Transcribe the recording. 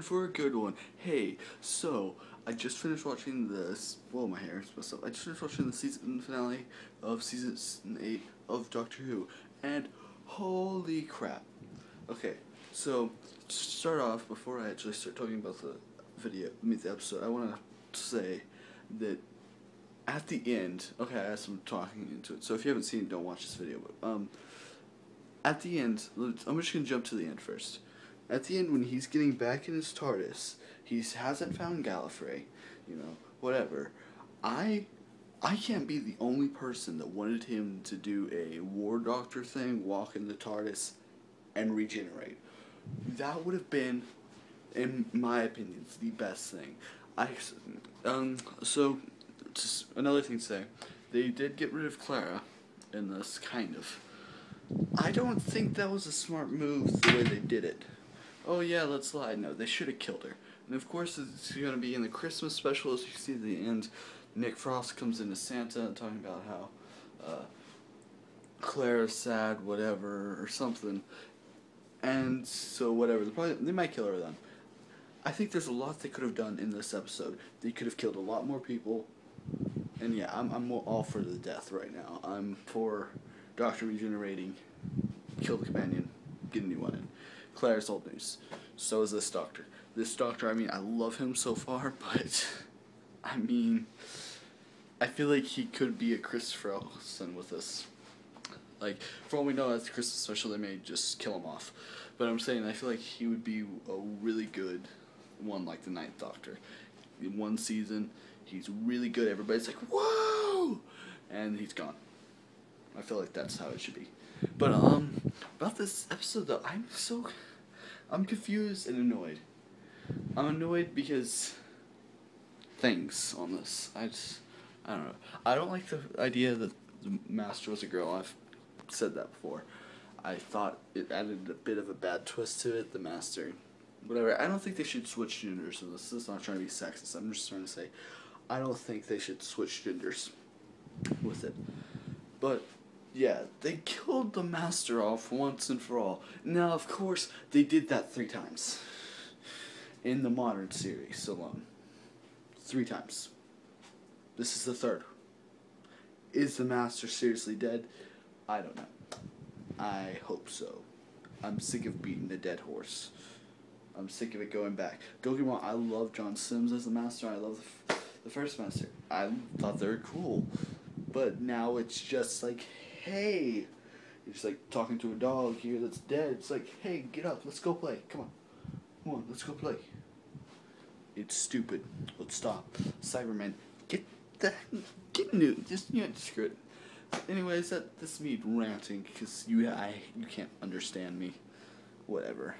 in for a good one. Hey, so I just finished watching this. Well, my hair is messed up. I just finished watching the season finale of season eight of Doctor Who, and holy crap! Okay, so to start off before I actually start talking about the video, meet the episode, I want to say that at the end, okay, I have some talking into it. So if you haven't seen it, don't watch this video. But um, at the end, I'm just gonna jump to the end first. At the end, when he's getting back in his TARDIS, he hasn't found Gallifrey, you know, whatever. I, I can't be the only person that wanted him to do a War Doctor thing, walk in the TARDIS, and regenerate. That would have been, in my opinion, the best thing. I, um, so, just another thing to say, they did get rid of Clara in this, kind of. I don't think that was a smart move the way they did it. Oh yeah, let's lie. No, they should have killed her. And of course, it's going to be in the Christmas special, as you see at the end. Nick Frost comes into Santa talking about how uh, sad, whatever, or something. And so, whatever. They, probably, they might kill her then. I think there's a lot they could have done in this episode. They could have killed a lot more people. And yeah, I'm, I'm all for the death right now. I'm for Doctor regenerating, kill the companion, get a new one in. Claire's old news. So is this Doctor. This Doctor, I mean, I love him so far, but I mean, I feel like he could be a Christopher Eccleston with this. Like, for all we know, at the Christmas special, they may just kill him off. But I'm saying, I feel like he would be a really good one, like the Ninth Doctor. In one season, he's really good. Everybody's like, whoa! And he's gone. I feel like that's how it should be. But um, about this episode though, I'm so, I'm confused and annoyed. I'm annoyed because things on this. I just, I don't know. I don't like the idea that the master was a girl. I've said that before. I thought it added a bit of a bad twist to it. The master, whatever. I don't think they should switch genders. So this is not trying to be sexist. I'm just trying to say, I don't think they should switch genders with it. But yeah, they killed the master off once and for all. Now, of course, they did that three times in the modern series alone. Three times. This is the third. Is the master seriously dead? I don't know. I hope so. I'm sick of beating a dead horse. I'm sick of it going back. Don't get me wrong, I love John Sims as the master. I love the, the first master. I thought they were cool. But now it's just like, hey. It's like talking to a dog here that's dead. It's like, hey, get up, let's go play. Come on. Come on, let's go play. It's stupid. Let's stop. Cyberman, get the get new. Just you know, screw it. Anyways, that that's me ranting because you I you can't understand me. Whatever.